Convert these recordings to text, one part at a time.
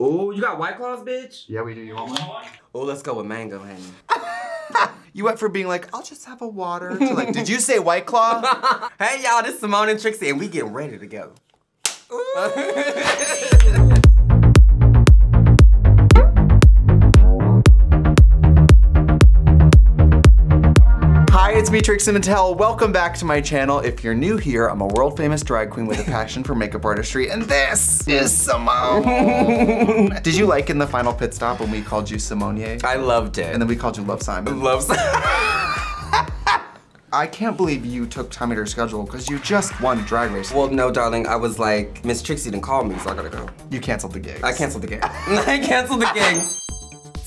Ooh, you got White Claws, bitch? Yeah, we do. You want one? Oh, let's go with mango, honey. You went from being like, I'll just have a water to like, did you say White Claw? hey, y'all, this is Symone and Trixie, and we getting ready to go. it's me, Trixie Mattel. Welcome back to my channel. If you're new here, I'm a world famous drag queen with a passion for makeup artistry, and this is Symone. Did you like in the final pit stop when we called you Simonier? I loved it. And then we called you Love Simon. love. Simon. I can't believe you took time out of your schedule because you just won Drag Race. well, no, darling. I was like, Miss Trixie didn't call me, so I gotta go. you canceled the gig. I canceled the gig. I canceled the game.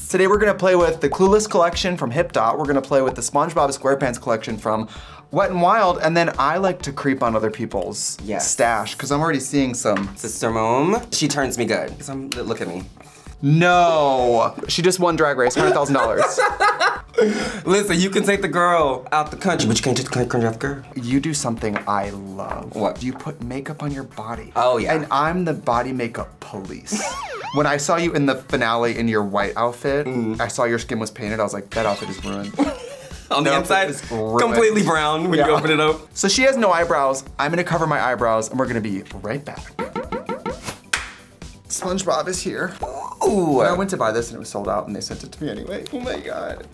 Today we're gonna play with the Clueless collection from Hipdot. We're gonna play with the SpongeBob SquarePants collection from Wet and Wild, and then I like to creep on other people's Yes. stash because I'm already seeing some. Sister Mom, she turns me good. I'm, look at me. No, she just won Drag Race, hundred thousand dollars. Listen, you can take the girl out the country, but you can't take the country out the girl. You do something I love. What? You put makeup on your body. Oh, yeah. And I'm the body makeup police. when I saw you in the finale in your white outfit, Mm. I saw your skin was painted. I was like, that outfit is ruined. On the No, inside, it's completely brown when you open it up. so she has no eyebrows. I'm gonna cover my eyebrows, and we're gonna be right back. SpongeBob is here. I went to buy this and it was sold out, and they sent it to me anyway. Oh my god.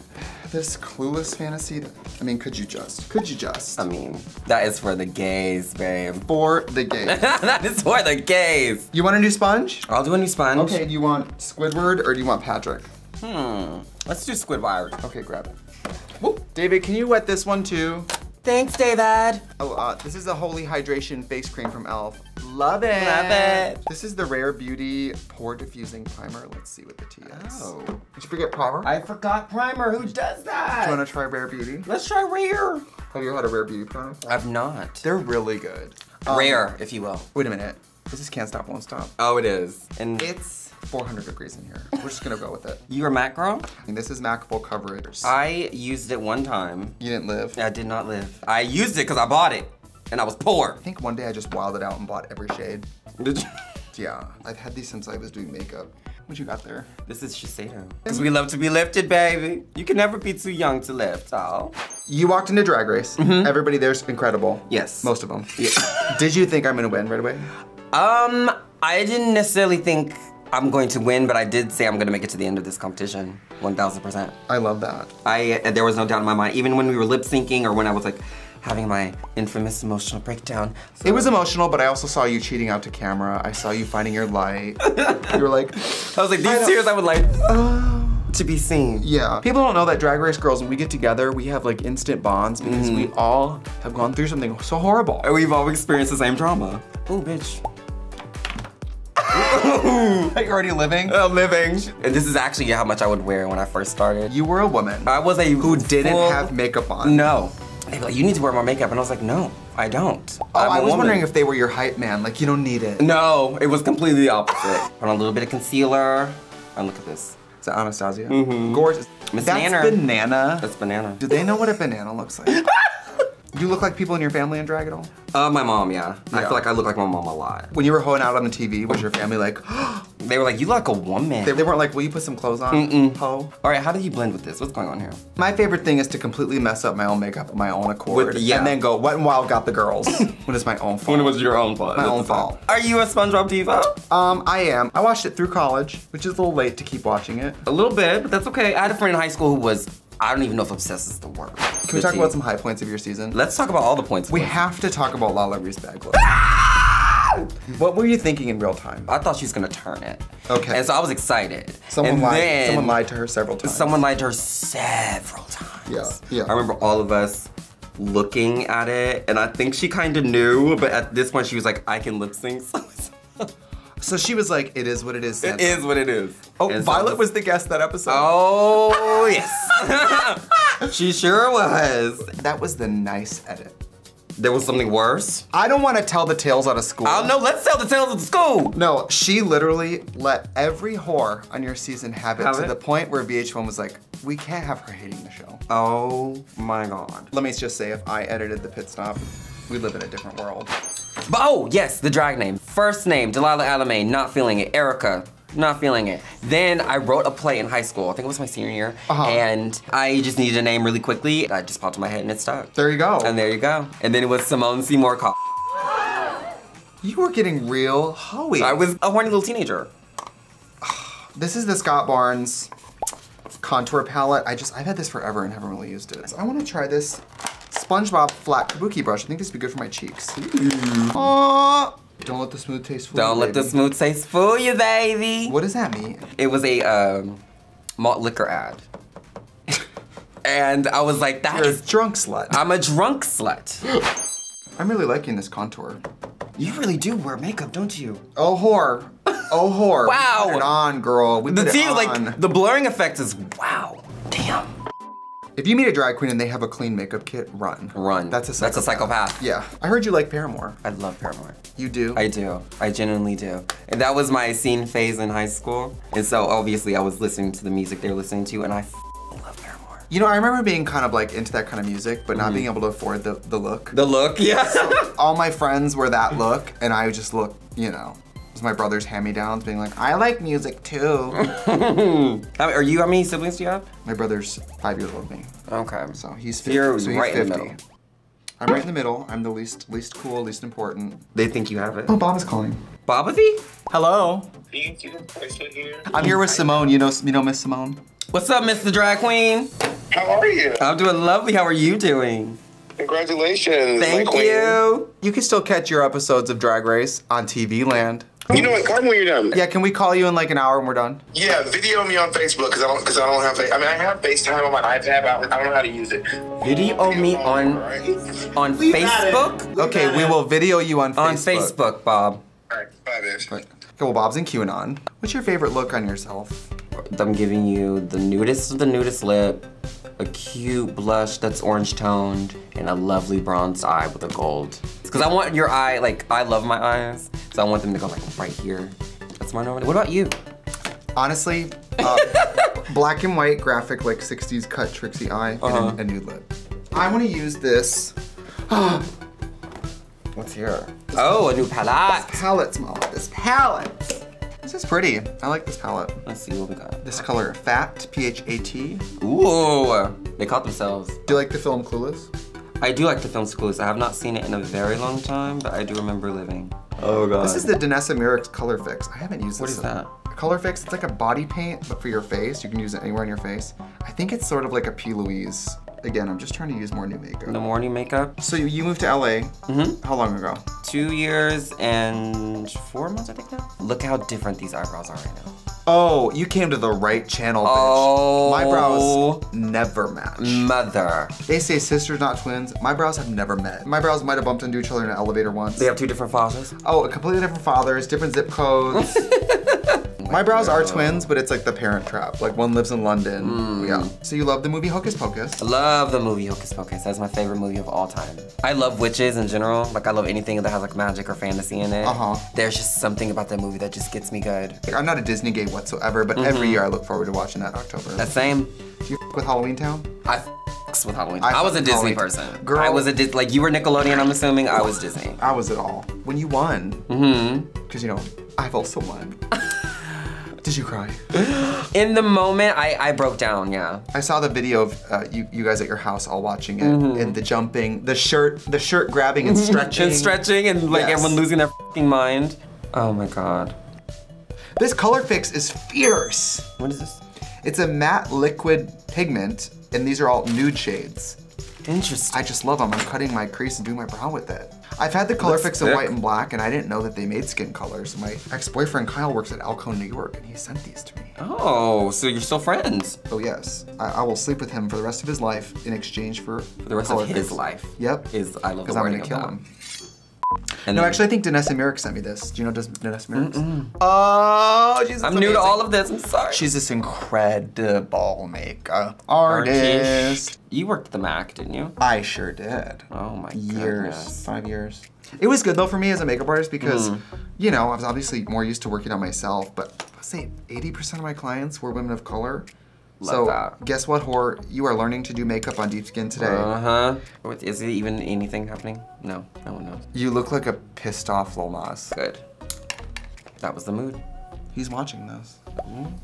This clueless fantasy. I mean, could you just? Could you just? I mean, that is for the gays, babe. For the game. that is for the gays. you want a new sponge? I'll do a new sponge. Okay, do you want Squidward or do you want Patrick? Hmm. Let's do Squidward. Okay, grab it. Whoop. David, can you wet this one too? Thanks, David. Oh, uh, this is the Holy Hydration Face Cream from e.l.f. Love it. Love it. This is the Rare Beauty Pore Diffusing Primer. Let's see what the tea is. Oh. Did you forget primer? I forgot primer. Who does that? Do you want to try Rare Beauty? Let's try rare. Have you had a Rare Beauty primer? I've not. They're really good. Um, rare, if you will. Wait a minute. This is Can't Stop, Won't Stop. Oh, it is. And It's 400 degrees in here. We're just gonna go with it. you're a Mac girl? And this is MAC full coverage. I used it one time. you didn't live. I did not live. I used it because I bought it, and I was poor. I think one day I just wilded out and bought every shade. Did you? Yeah, I've had these since I was doing makeup. What you got there? This is Shiseido. Because we love to be lifted, baby. You can never be too young to lift, oh. You walked into Drag Race. Everybody there's incredible. Yes. Most of them. Yeah. Did you think I'm gonna win right away? um, I didn't necessarily think I'm going to win, but I did say I'm gonna make it to the end of this competition. 1000%. I love that. I, uh, there was no doubt in my mind, even when we were lip syncing or when I was like having my infamous emotional breakdown. It was emotional, but I also saw you cheating out to camera. I saw you finding your light. you were like, I was like, these don't- tears I would like oh. to be seen. yeah. People don't know that Drag Race girls, when we get together, we have like instant bonds because mm-hmm. we all have gone through something so horrible. And we've all experienced the same trauma. Oh, bitch. You're already living. I'm living. And this is actually how much I would wear when I first started. You were a woman I was a who didn't full- have makeup on. No. They'd be like, you need to wear more makeup. And I was like, no, I don't. Oh, I'm I was woman." wondering if they were your hype man. Like, you don't need it. No, it was completely the opposite. Put on a little bit of concealer. And look at this. Is that Anastasia? Mm-hmm. Gorgeous. Miss That's banana. That's banana. Do they know what a banana looks like? Do you look like people in your family in drag at all? Uh, my mom, yeah. I feel like I look like my mom a lot. When you were hoeing out on the TV, was your family like, They were like, you look like a woman. they, they weren't like, will you put some clothes on? Mm-mm. Ho. All right, how do you blend with this? What's going on here? My favorite thing is to completely mess up my own makeup my own accord. With- yeah. And then go, Wet and Wild got the girls. when it's my own fault. When was your own fault. My own fault. Are you a SpongeBob diva? Um, I am. I watched it through college, which is a little late to keep watching it. A little bit, but that's okay. I had a friend in high school who was, I don't even know if obsessed is the word. Can we talk about some high points of your season? Let's talk about all the points. we have to talk about LaLa Ri's bag look. what were you thinking in real time? I thought she was gonna turn it. Okay. And so I was excited. Someone and lied. Someone lied to her several times. Someone lied to her several times. Yeah, yeah. I remember all of us looking at it, and I think she kind of knew, but at this point she was like, I can lip sync. So she was like, "It is what it is." it Santa." is what it is. Oh, Violet was the guest that episode. Oh yes, she sure was. That was the nice edit. There was something worse. I don't want to tell the tales out of school. Oh no, let's tell the tales of the school. No, she literally let every whore on your season have it Have to it? the point where VH1 was like, we can't have her hating the show. Oh my god. Let me just say, if I edited the pit stop, we live in a different world. But oh yes, the drag name. First name, Delilah Alamay, not feeling it. Erica, not feeling it. Then I wrote a play in high school. I think it was my senior year. Uh-huh. And I just needed a name really quickly. I just popped in my head and it stuck. There you go. And there you go. And then it was Symone Seymour Call. you were getting real hoey. I was a horny little teenager. This is the Scott Barnes contour palette. I just, I've had this forever and haven't really used it. So I want to try this SpongeBob flat kabuki brush. I think this would be good for my cheeks. Aw. Don't let the smooth taste fool Don't you, let the baby. smooth taste fool you, baby. What does that mean? It was a um, malt liquor ad. and I was like, that You're a drunk slut. I'm a drunk slut. I'm really liking this contour. You really do wear makeup, don't you? Oh, whore. Oh, whore. Wow. We put it on, girl. We The put it on. like, the blurring effect is wow. Damn. If you meet a drag queen and they have a clean makeup kit, run. Run. That's a That's a psychopath. Yeah. I heard you like Paramore. I love Paramore. You do? I do. I genuinely do. And that was my scene phase in high school. And so obviously I was listening to the music they were listening to and I love Paramore. You know, I remember being kind of like into that kind of music, but not mm-hmm. being able to afford the, the look. The look, yeah. All my friends were that look, and I just looked, you know, was my brother's hand-me-downs being like, I like music too. Are you, how many siblings do you have? my brother's five years older than me, Okay. so he's 50. You're so he's right in the middle. I'm right in the middle. I'm the least least cool, least important. They think you have it. Oh, Bob is calling. Bobothy? Hello. here. I'm here with Symone. You know, you know Miss Simone. What's up, Mr. Drag Queen? How are you? I'm doing lovely. How are you doing? Congratulations. my Thank queen. you. You can still catch your episodes of Drag Race on TV Land. You know what? Call me when you're done. Yeah, can we call you in like an hour when we're done? Yeah, video me on Facebook because I don't because I don't have. I mean, I have FaceTime on my iPad, but I don't know how to use it. Video me on Right. on Facebook? Okay, we will video you on Facebook. On Facebook, Bob. All right, bye, bitch. Okay, well, Bob's in QAnon. What's your favorite look on yourself? I'm giving you the nudist of the nudist lip, a cute blush that's orange toned, and a lovely bronzed eye with a gold. Because I want your eye, like, I love my eyes, so I want them to go like right here. That's my normal. What about you? Honestly, uh, black and white graphic, like 60s cut Trixie eye Uh-huh. and a, a nude lip. I want to use this What's here? Oh, a new palette. palette, Mama. This palette. This is pretty. I like this palette. Let's see what we got. This color, Fat, P-H-A-T. Ooh, they caught themselves. Do you like the film Clueless? I do like the film Clueless. I have not seen it in a very long time, but I do remember living. Oh god. This is the Danessa Myricks Color Fix. I haven't used What this. is in- that? Color Fix, it's like a body paint, but for your face. You can use it anywhere on your face. I think it's sort of like a P. Louise. Again, I'm just trying to use more new makeup. the morning makeup. So you- you moved to LA. Mm -hmm. How long ago? Two years and four months, I think now. Look how different these eyebrows are right now. Oh, you came to the right channel, bitch. Oh. My brows oh. never match. Mother. They say sisters, not twins. My brows have never met. My brows might have bumped into each other in an elevator once. They have two different fathers. Oh, completely different fathers, different zip codes. My brows are twins, but it's like the parent trap. Like one lives in London. Hmm. Yeah. So you love the movie Hocus Pocus. I love the movie Hocus Pocus. That's my favorite movie of all time. I love witches in general. Like I love anything that has like magic or fantasy in it. Uh-huh. There's just something about that movie that just gets me good. Like, I'm not a Disney gay whatsoever, but Mm-hmm. every year I look forward to watching that October. The same. Do you with Halloween Town? I with Halloween. I I, was a Disney Halloween. person. Girl. I was a Dis- like you were Nickelodeon. I'm assuming I was Disney. I was it all. When you won, mm-hmm. because you know, I've also won. Did you cry? In the moment, I I broke down. Yeah. I saw the video of uh, you, you guys at your house all watching it, Mm-hmm. and the jumping, the shirt, the shirt grabbing and stretching. And stretching and like Yes. everyone losing their mind. Oh my god. This color fix is fierce. What is this? It's a matte liquid pigment, and these are all nude shades. Interesting. I just love them. I'm cutting my crease and doing my brow with it. I've had the color fix thick. white and black, and I didn't know that they made skin colors. My ex-boyfriend Kyle works at Alcone, New York, and he sent these to me. Oh, so you're still friends Oh yes, I, I will sleep with him for the rest of his life in exchange for for the rest of his fix. life. Yep. Is I love Because I'm gonna kill of that. him. And No, actually, I think Danessa Merrick sent me this. Do you know Danessa Merrick? Oh, she's I'm new to all of this. I'm sorry. She's this incredible makeup artist. You worked at the Mac, didn't you? I sure did. Oh my years, goodness. five years. It was good though for me as a makeup artist because, Mm. you know, I was obviously more used to working on myself. But I'll say 80% of my clients were women of color. Love so that. guess what, whore? You are learning to do makeup on deep skin today. Uh huh. Is it even anything happening? No, no one knows. you look like a pissed off Lil Nas. Good. That was the mood. He's watching this.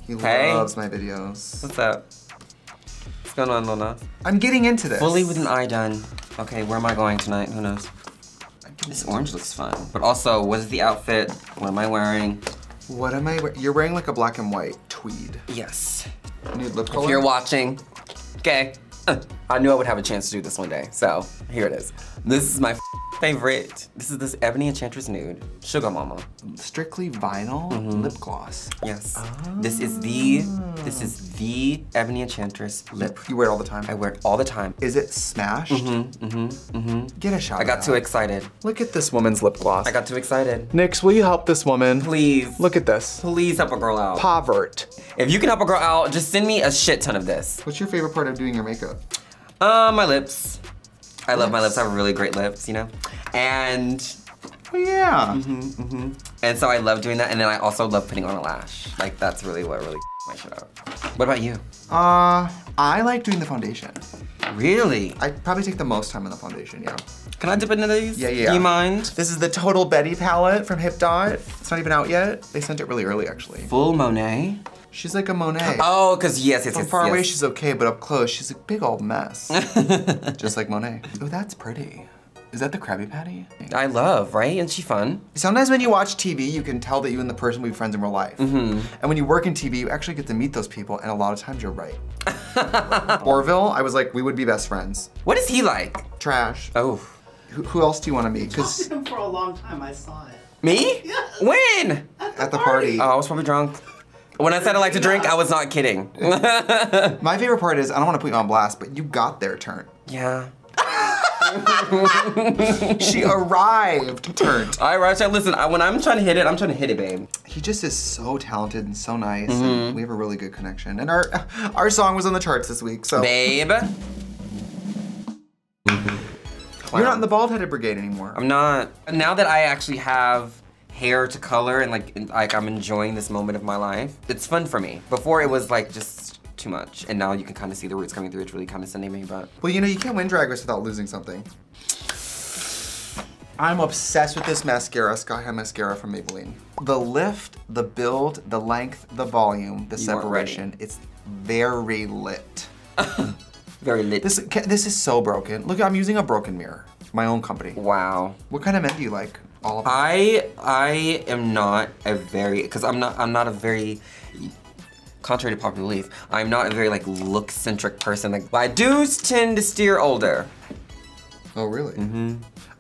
He Hey. loves my videos. What's up? What's going on, Lil Nas? I'm getting into this. Fully with an eye done. Okay, where am I going tonight? Who knows? This orange looks fun. But also, what is the outfit? What am I wearing? What am I? we- You're wearing like a black and white tweed. Yes. Nude lip If you're watching, okay. Uh, I knew I would have a chance to do this one day, so here it is. This is my favorite. This is this Ebony Enchantress Nude. Sugar Mama. Strictly vinyl Mm-hmm. lip gloss. Yes. This is the, this is the Ebony Enchantress lip. You wear it all the time. I wear it all the time. Is it smashed? Mm-hmm. Mm-hmm. hmm Get a shot. I got too excited. Look at this woman's lip gloss. I got too excited. NYX, will you help this woman? Please. Look at this. Please help a girl out. Povert. If you can help a girl out, just send me a shit ton of this. What's your favorite part of doing your makeup? Uh, my lips. I love my Lips. I have really great lips, you know? And Oh yeah. Mm-hmm. and so I love doing that. And then I also love putting on a lash. Like that's really what really my shit out. What about you? Uh, I like doing the foundation. Really? I probably take the most time on the foundation. Yeah. Can I dip into these? Yeah, yeah. Do you mind? This is the Total Betty palette from Hipdot. It's not even out yet. They sent it really early, actually. Full Monet. She's like a Monet. Oh, cause yes, yes, From yes. far away, she's okay, but up close, she's a big old mess. Just like Monet. Oh, that's pretty. Is that the Krabby Patty? I love, right? Isn't she fun? Sometimes when you watch TV, you can tell that you and the person will be friends in real life. Mm-hmm. And when you work in TV, you actually get to meet those people, and a lot of times you're right. Orville, I was like, we would be best friends. What is he like? Trash. Oh. Who, who else do you want to meet? Talked Because to him for a long time. I saw it. Me? Yes. When? at the party, Oh, I was probably drunk. When I said I like to drink, I was not kidding. my favorite part is I don't want to put you on blast, but you got their turn. yeah. She arrived, turned. Right, Rachel, listen, I, when I'm trying to hit it, I'm trying to hit it, babe. He just is so talented and so nice, Mm-hmm. and we have a really good connection. And our our song was on the charts this week, so Babe. you're not in the bald headed brigade anymore. I'm not. Now that I actually have hair to color and like, like I'm enjoying this moment of my life, it's fun for me. Before it was like just too much, and now you can kind of see the roots coming through. It's really condescending me, but Well, you know, you can't win Drag Race without losing something. I'm obsessed with this mascara, Sky High Mascara from Maybelline. The lift, the build, the length, the volume, the You separation, it's very lit. very lit. This, this is so broken. Look, I'm using a broken mirror. My own company. wow. What kind of men do you like? All of them. I I am not a very because I'm not I'm not a very contrary to popular belief. I'm not a very like look centric person. Like I do tend to steer older, Oh, really? Mm-hmm.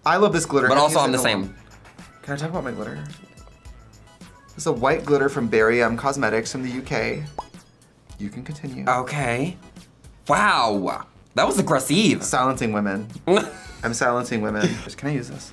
I love this glitter. but also I'm the same. Can I talk about my glitter? Is a white glitter from Barry M Cosmetics from the UK. You can continue. Okay. Wow. That was aggressive. Silencing women. I'm silencing women. Just can I use this?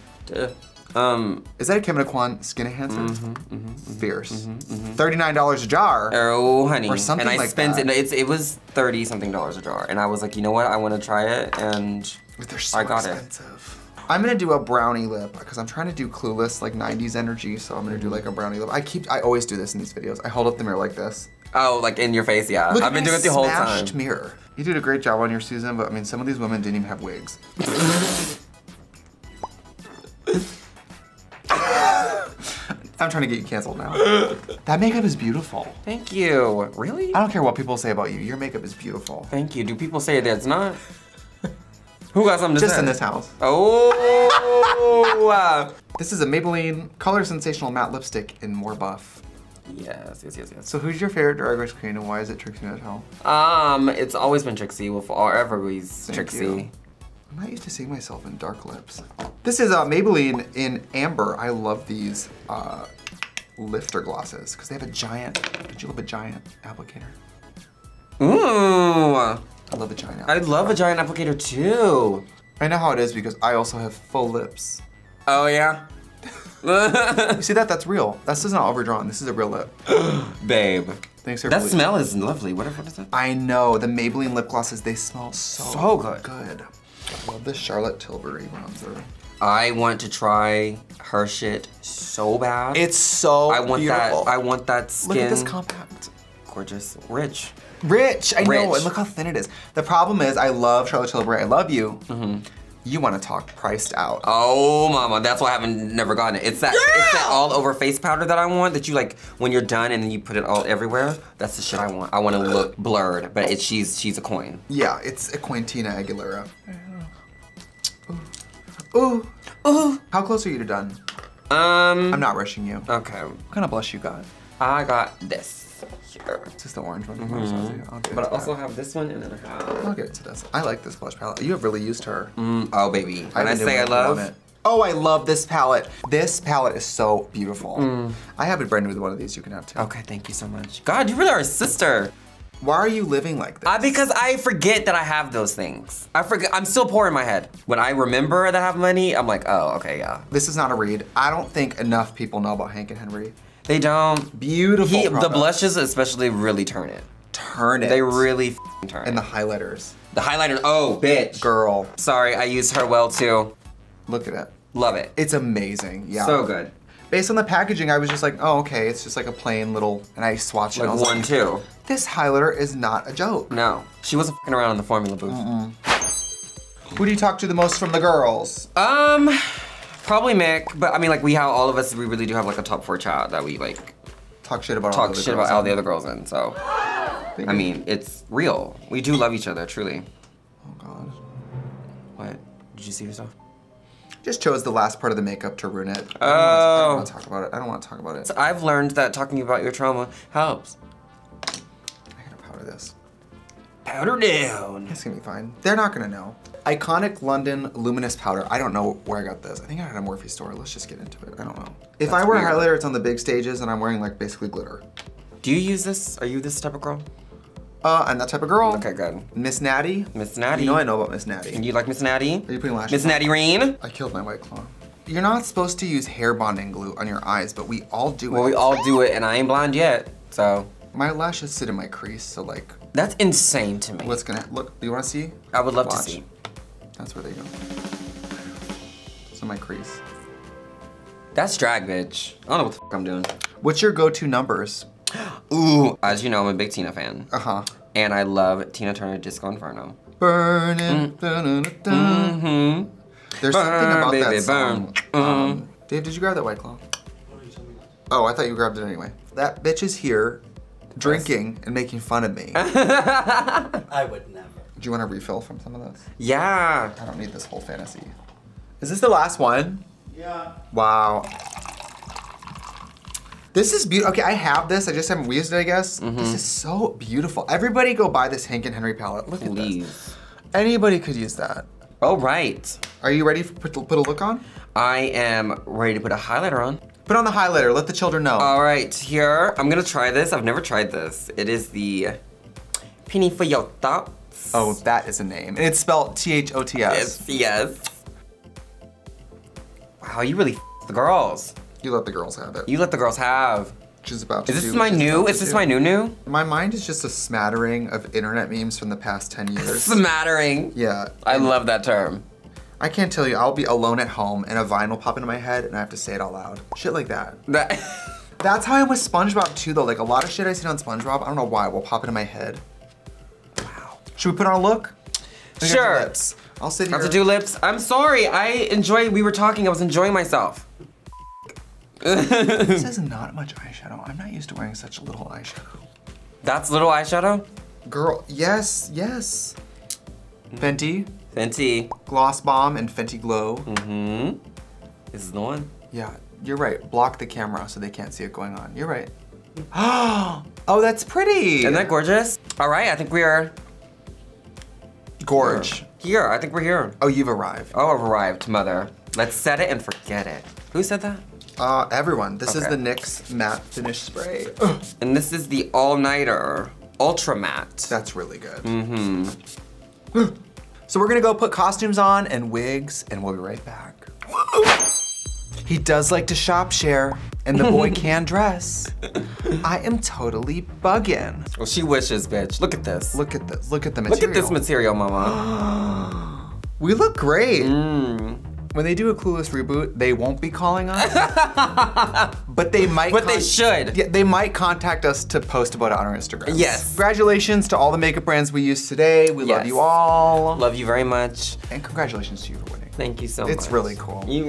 Um. Is that a Kim Kwan skin enhancer? Mm-hmm, Fierce. Mm-hmm, mm-hmm. Thirty-nine dollars a jar. Oh, honey. Or something and I like spent that. it. It's it was thirty something dollars a jar, and I was like, you know what? I want to try it, and They're so I got it. expensive. I'm gonna do a brownie lip because I'm trying to do clueless like 90s energy. So I'm gonna do like a brownie lip. I keep, I always do this in these videos. I hold up the mirror like this. oh, like in your face, yeah. Look I've been doing it the whole time. smashed time. mirror. You did a great job on your Susan, but I mean, some of these women didn't even have wigs. I'm trying to get you canceled now. That makeup is beautiful. Thank you. Really? I don't care what people say about you. Your makeup is beautiful. Thank you. Do people say that it's not? Who got something to Just say? in this house. Oh. uh, This is a Maybelline Color Sensational Matte Lipstick in More Buff. yes, yes, yes, yes. So who's your favorite Drag Race queen and why is it Trixie Mattel? Um, it's always been Trixie. Will forever be Trixie. you. I'm not used to seeing myself in dark lips. This is uh, Maybelline in Amber. I love these uh, lifter glosses because they have a giant, did you love a giant applicator? Ooh. I love a giant I applicator. love a giant applicator too. I know how it is because I also have full lips. Oh yeah. You see that? That's real. That's just not overdrawn. This is a real lip. Babe. Thanks for That smell is lovely. What, what is that? I know, the Maybelline lip glosses, they smell so, So good. good. I love this Charlotte Tilbury bronzer. I want to try her shit so bad. It's so I want beautiful. that. I want that skin. Look at this compact. Gorgeous. Rich. Rich, I know, and look how thin it is. The problem is, I love Charlotte Tilbury. I love you. Mm-hmm. You want to talk priced out. Oh, mama, that's why I haven't never gotten it. It's that it's that all over face powder that I want. That you like when you're done and then you put it all everywhere. That's the shit I want. I want to look blurred, but it's she's she's a coin. Yeah, it's a Quintina Aguilera. Ooh. Ooh. Ooh. How close are you to done? Um. I'm not rushing you. Okay. What Okay. kind of blush you got? I got this here, Is just the orange one? I'll get but I also that. have this one and then I have. I'll get to this. I like this blush palette. You have really used her. Mm, oh baby, when I, I've say I love. it. Oh, I love this palette. This palette is so beautiful. Mm. I have a brand new one of these you can have too. Okay, thank you so much. God, you really are a sister. Why are you living like this? Uh, because I forget that I have those things. I forget. I'm still poor in my head. When I remember that I have money, I'm like, oh, okay, yeah. this is not a read. I don't think enough people know about Hank and Henry. They don't. Beautiful He, the blushes especially really turn it. Turn it. They really f***ing turn And the highlighters. The highlighters, Oh, bitch. Girl, Sorry, I used her well too. look at it. Love it. It's amazing. Yeah. so good. Based on the packaging, I was just like, oh, okay, it's just like a plain little, and I swatched it. Like was one, like, two. This highlighter is not a joke. No, she wasn't fucking around in the formula booth. Who do you talk to the most from the girls? Um, probably Mik, but I mean, like we have all of us. We really do have like a top four chat that we like Talk shit about all talk the shit about all the other girls in. So I mean, it's real. We do love each other, truly. Oh god. What? Did you see yourself? Just chose the last part of the makeup to ruin it. I don't Oh. want to talk about it. I don't want to talk about it. I've learned that talking about your trauma helps. I gotta powder this. Powder down. It's gonna be fine. They're not gonna know. Iconic London Luminous Powder. I don't know where I got this. I think I got it at a Morphe store. Let's just get into it. I don't know. If That's I wear weird. highlighter, it's on the big stages and I'm wearing like basically glitter. Do you use this? Are you this type of girl? Uh, I'm that type of girl. Okay, good. Miss Natty. Miss Natty. You know I know about Miss Natty. And you like Miss Natty? Are you putting lashes Miss on? Natty Reen? I killed my white claw. You're not supposed to use hair bonding glue on your eyes, but we all do Well, it. we all do it, and I ain't blind yet. So My lashes sit in my crease, so like, that's insane to me. what's gonna look? Do you want to see? I would love Watch. to see. That's where they go. So my crease. That's drag, bitch. I don't know what the fuck I'm doing. What's your go-to numbers? Ooh, as you know, I'm a big Tina fan, Uh huh. and I love Tina Turner Disco Inferno. Burning. dun-dun-dun-dun. Mm-hmm. There's something about baby, that song. burn. Um, Dave, did you grab that white claw? Oh, I thought you grabbed it anyway. That bitch is here, drinking and making fun of me. I would never. Do you want to refill from some of this? Yeah. I don't need this whole fantasy. Is this the last one? Yeah. Wow. This is beautiful. Okay, I have this. I just haven't used it, I guess. Mm-hmm. This is so beautiful. Everybody go buy this Hank and Henry palette. Look at this. Please. Anybody could use that. All right. Are you ready for put, to put a look on? I am ready to put a highlighter on. Put on the highlighter. Let the children know. All right, here, I'm gonna try this. I've never tried this. It is the Penny for your thoughts. oh, that is a name. And it's spelled T-H-O-T-S. Yes, yes. Wow, you really the girls. You let the girls have it. You let the girls have. She's about to Is this my new? Is this do. my new new? My mind is just a smattering of internet memes from the past 10 years. Smattering. yeah. I love that term. I can't tell you, I'll be alone at home and a vine will pop into my head and I have to say it out loud. Shit like that. That. That's how I am with SpongeBob too though. Like a lot of shit I see on SpongeBob, I don't know why, will pop into my head. Wow. Should we put on a look? Sure. lips. I'll sit I here. have to do lips. I'm sorry. I enjoy. We were talking. I was enjoying myself. This is not much eyeshadow. I'm not used to wearing such little eyeshadow. That's little eyeshadow. Girl, yes, yes. Fenty, Fenty. Gloss Bomb, and Fenty Glow. Mm-hmm. This is the one. Yeah, you're right. Block the camera so they can't see it going on. You're right. oh, that's pretty. Isn't that gorgeous? All right. I think we are gorge? here. I think we're here. Oh, you've arrived. Oh, I've arrived, mother. Let's set it and forget it. Who said that? Uh, everyone, this is the NYX matte finish spray. And this is the all-nighter ultra matte. That's really good. Mm-hmm. So we're gonna go put costumes on and wigs, and we'll be right back. He does like to shop share, and the boy can dress. I am totally bugging. Well, she wishes, bitch. Look at this. Look at this. Look at the material. Look at this material, mama. We look great. mm. When they do a Clueless reboot, they won't be calling us, but they might. But they should. Yeah, they might contact us to post about it on our Instagram. Yes. Congratulations to all the makeup brands we used today. We love you all. Love you very much. And congratulations to you for winning. Thank you so much. It's really cool. You,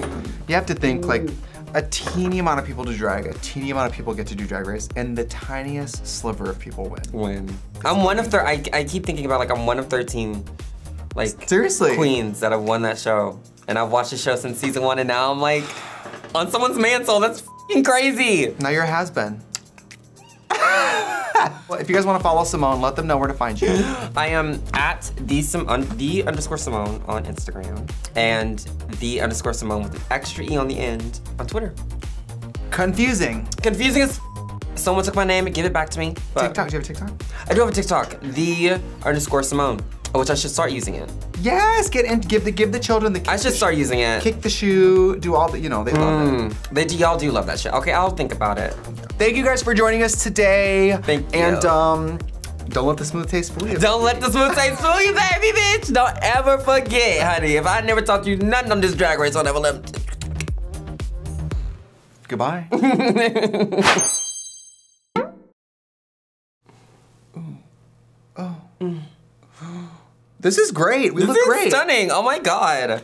You have to think like a teeny amount of people do drag, a teeny amount of people get to do drag race, and the tiniest sliver of people win. win. I'm one of thir- I, I keep thinking about like I'm one of 13 like Seriously. queens that have won that show. And I've watched the show since season one and now I'm like on someone's mantle. That's fing crazy. Now you're a has been. well, if you guys want to follow Symone, let them know where to find you. I am at the Sim- un- the underscore Symone on Instagram and the underscore Symone with an extra E on the end on Twitter. Confusing. Confusing as someone took my name and gave it back to me. TikTok, do you have a TikTok? I do have a TikTok, the underscore Simone, which I should start using it. Yes, get and give the give the children the. I should start using it. kick the shoe, do all the you know they love it. Mm, they do, y'all do love that shit. Okay, I'll think about it. Thank you guys for joining us today. Thank you. And um, don't let the smooth taste fool you. Don't let the smooth taste fool you, baby, bitch. Don't ever forget, honey. If I never taught you nothing on this drag race, I'll never let. Goodbye. oh. This is great. We This look is great. stunning. Oh my god.